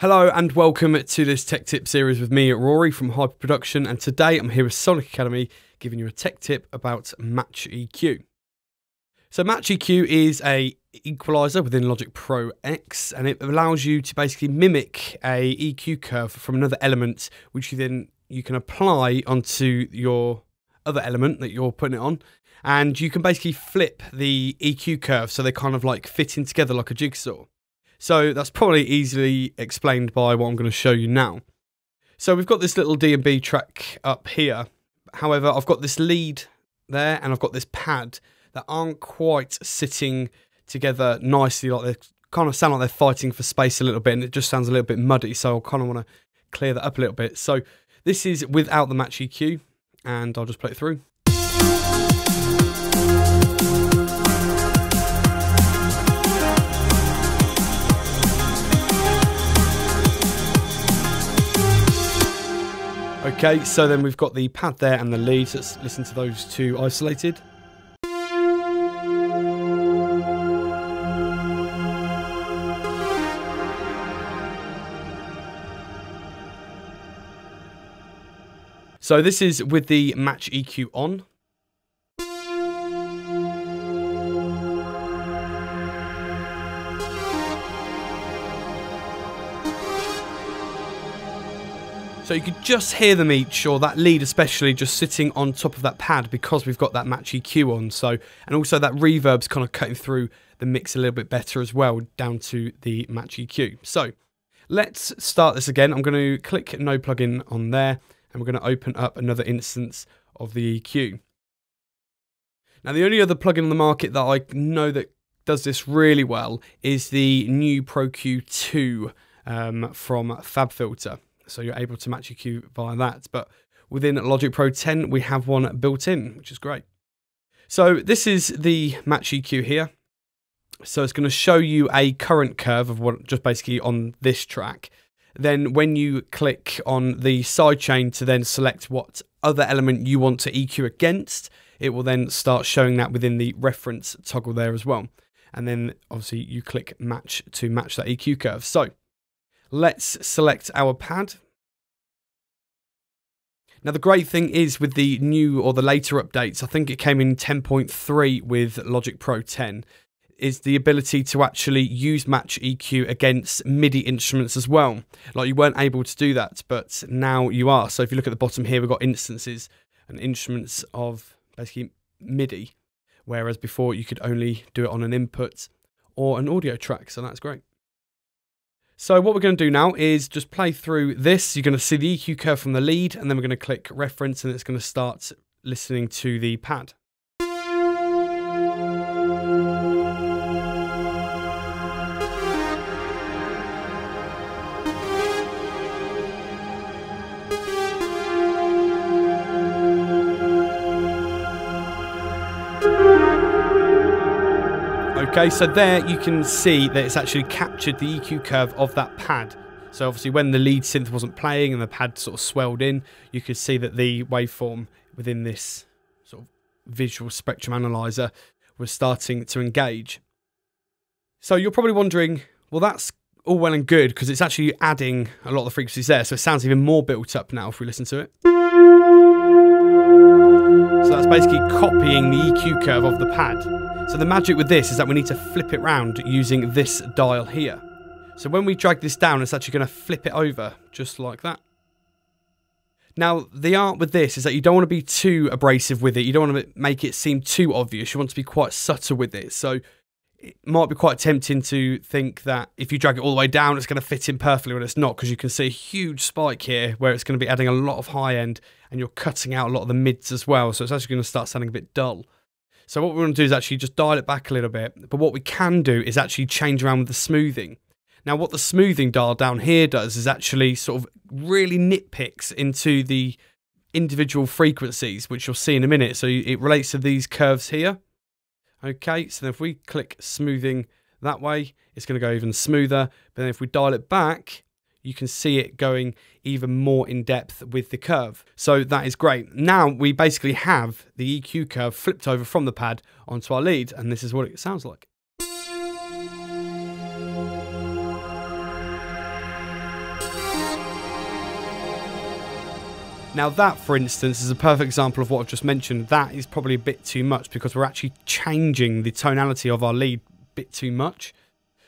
Hello and welcome to this tech tip series with me, Rory from Hyper Production, and today I'm here with Sonic Academy giving you a tech tip about Match EQ. So Match EQ is a equalizer within Logic Pro X and it allows you to basically mimic a EQ curve from another element which you then you can apply onto your other element that you're putting it on and you can basically flip the EQ curve so they kind of like fit in together like a jigsaw. So that's probably easily explained by what I'm going to show you now. So we've got this little D&B track up here. However, I've got this lead there and I've got this pad that aren't quite sitting together nicely. Like they kind of sound like they're fighting for space a little bit and it just sounds a little bit muddy. So I kind of want to clear that up a little bit. So this is without the match EQ and I'll just play it through. Okay, so then we've got the pad there and the lead. Let's listen to those two isolated. So this is with the match EQ on. So you could just hear them each, or that lead especially, just sitting on top of that pad because we've got that match EQ on. So, and also that reverb's kind of cutting through the mix a little bit better as well, down to the match EQ. So, let's start this again. I'm going to click no plugin on there, and we're going to open up another instance of the EQ. Now, the only other plugin on the market that I know that does this really well is the new Pro Q2 um, from FabFilter so you're able to match EQ via that. But within Logic Pro 10, we have one built in, which is great. So this is the match EQ here. So it's going to show you a current curve of what just basically on this track. Then when you click on the sidechain to then select what other element you want to EQ against, it will then start showing that within the reference toggle there as well. And then obviously you click match to match that EQ curve. So Let's select our pad. Now, the great thing is with the new or the later updates, I think it came in 10.3 with Logic Pro 10, is the ability to actually use Match EQ against MIDI instruments as well. Like you weren't able to do that, but now you are. So if you look at the bottom here, we've got instances and instruments of basically MIDI, whereas before you could only do it on an input or an audio track. So that's great. So what we're going to do now is just play through this. You're going to see the EQ curve from the lead, and then we're going to click reference, and it's going to start listening to the pad. Okay, so there you can see that it's actually captured the EQ curve of that pad. So obviously when the lead synth wasn't playing and the pad sort of swelled in, you could see that the waveform within this sort of visual spectrum analyzer was starting to engage. So you're probably wondering, well that's all well and good because it's actually adding a lot of the frequencies there, so it sounds even more built up now if we listen to it. So that's basically copying the EQ curve of the pad. So the magic with this is that we need to flip it round using this dial here. So when we drag this down, it's actually going to flip it over just like that. Now, the art with this is that you don't want to be too abrasive with it. You don't want to make it seem too obvious. You want to be quite subtle with it. So it might be quite tempting to think that if you drag it all the way down, it's going to fit in perfectly when it's not, because you can see a huge spike here where it's going to be adding a lot of high end and you're cutting out a lot of the mids as well. So it's actually going to start sounding a bit dull. So what we want to do is actually just dial it back a little bit. But what we can do is actually change around with the smoothing. Now what the smoothing dial down here does is actually sort of really nitpicks into the individual frequencies, which you'll see in a minute. So it relates to these curves here. Okay, so then if we click smoothing that way, it's going to go even smoother. But then if we dial it back, you can see it going even more in depth with the curve. So that is great. Now we basically have the EQ curve flipped over from the pad onto our lead, and this is what it sounds like. Now that, for instance, is a perfect example of what I've just mentioned. That is probably a bit too much because we're actually changing the tonality of our lead bit too much.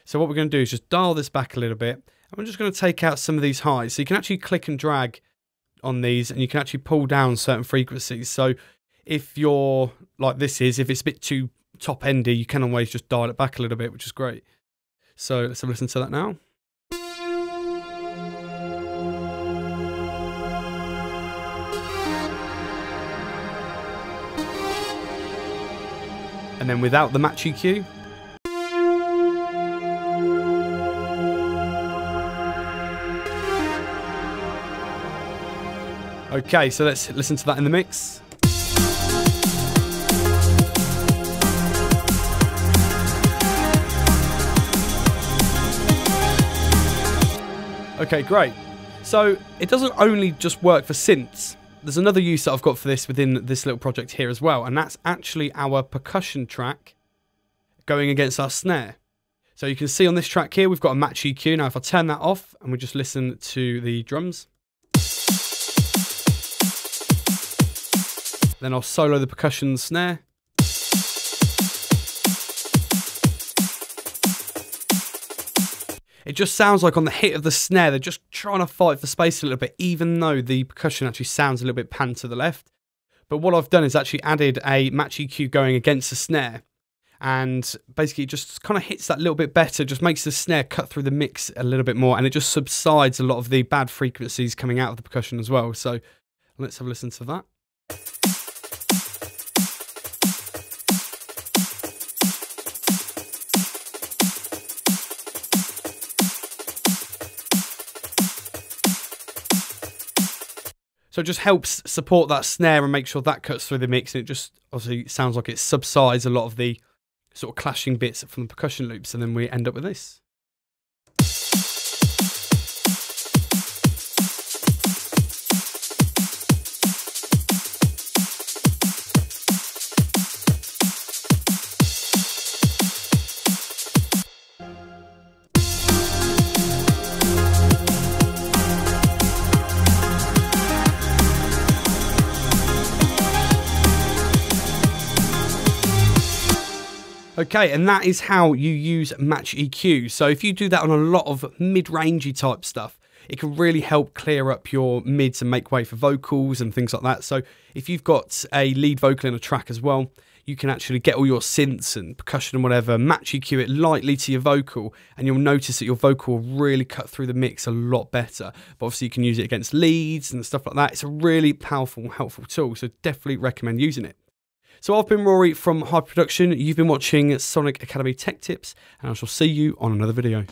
So what we're going to do is just dial this back a little bit we're just going to take out some of these highs. So you can actually click and drag on these and you can actually pull down certain frequencies. So if you're like this is, if it's a bit too top endy, you can always just dial it back a little bit, which is great. So let's have a listen to that now. and then without the match EQ. Okay, so let's listen to that in the mix. Okay, great. So it doesn't only just work for synths there's another use that I've got for this within this little project here as well, and that's actually our percussion track going against our snare. So you can see on this track here, we've got a match EQ. Now, if I turn that off and we just listen to the drums, then I'll solo the percussion snare. It just sounds like on the hit of the snare, they're just trying to fight for space a little bit, even though the percussion actually sounds a little bit panned to the left. But what I've done is actually added a match EQ going against the snare. And basically, it just kind of hits that little bit better, just makes the snare cut through the mix a little bit more, and it just subsides a lot of the bad frequencies coming out of the percussion as well. So let's have a listen to that. So it just helps support that snare and make sure that cuts through the mix. And it just obviously sounds like it subsides a lot of the sort of clashing bits from the percussion loops. And then we end up with this. Okay, and that is how you use Match EQ. So if you do that on a lot of mid-rangey type stuff, it can really help clear up your mids and make way for vocals and things like that. So if you've got a lead vocal in a track as well, you can actually get all your synths and percussion and whatever, match EQ it lightly to your vocal, and you'll notice that your vocal will really cut through the mix a lot better. But obviously, you can use it against leads and stuff like that. It's a really powerful, helpful tool, so definitely recommend using it. So I've been Rory from Hyper Production. You've been watching Sonic Academy Tech Tips, and I shall see you on another video.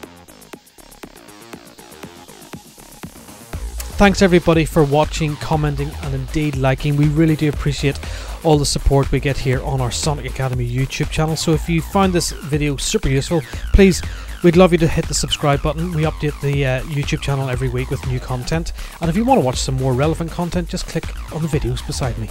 Thanks everybody for watching, commenting, and indeed liking. We really do appreciate all the support we get here on our Sonic Academy YouTube channel. So if you found this video super useful, please We'd love you to hit the subscribe button. We update the uh, YouTube channel every week with new content. And if you want to watch some more relevant content, just click on the videos beside me.